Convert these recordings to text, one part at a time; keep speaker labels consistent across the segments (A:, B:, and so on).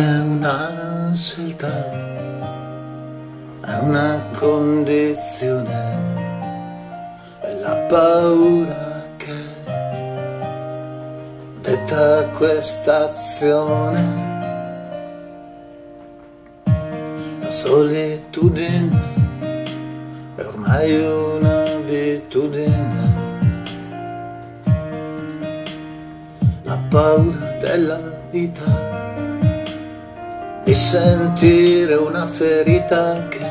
A: una scelta, è una condizione, è la paura che detta questa azione, la solitudine è ormai un'abitudine, la paura della vita di sentire una ferita che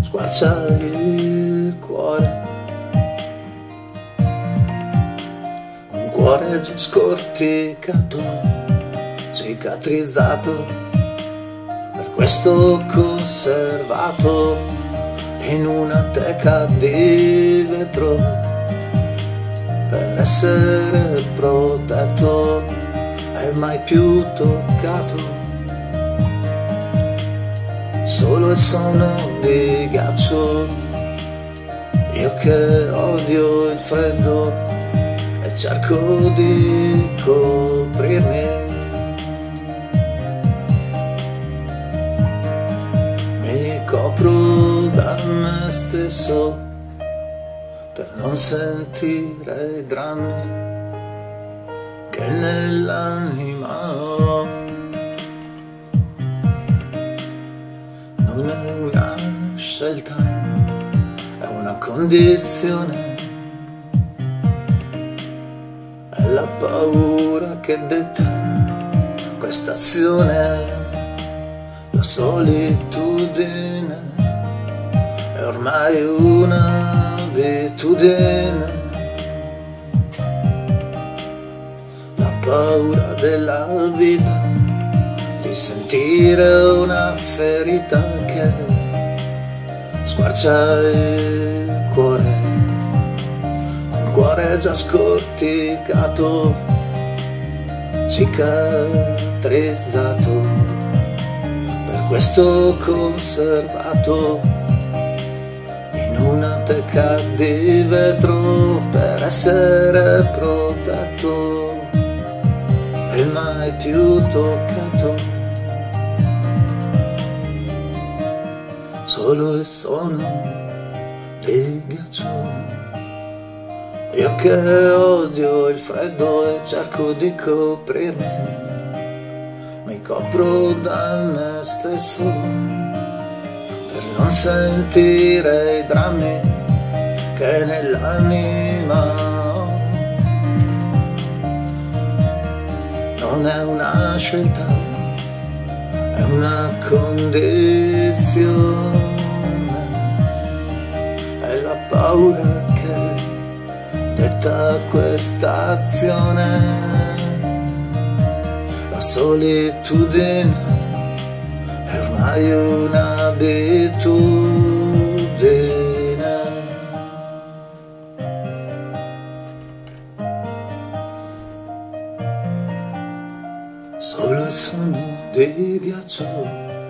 A: squarcia il cuore. Un cuore già scorticato, cicatrizzato, per questo conservato in una teca di vetro, per essere protetto e mai più toccato solo il sonno di ghiaccio. Io che odio il freddo e cerco di coprirmi. Mi copro da me stesso per non sentire i drammi che nell'anima ho. Una scelta, è una condizione. È la paura che detta questa azione, la solitudine è ormai un'abitudine. La paura della vita sentire una ferita che squarcia il cuore, un cuore già scorticato, cicatrizzato, per questo conservato in una teca di vetro per essere protetto e mai più toccato. Solo il suono di ghiaccio. Io che odio il freddo e cerco di coprirmi, mi copro da me stesso per non sentire i drammi che nell'anima ho. Non è una scelta, è una condizione paura che detta questa azione, la solitudine è ormai un'abitudine. Solo il sonno di ghiaccio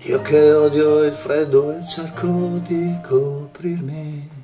A: io che odio il freddo e cerco di coprirmi.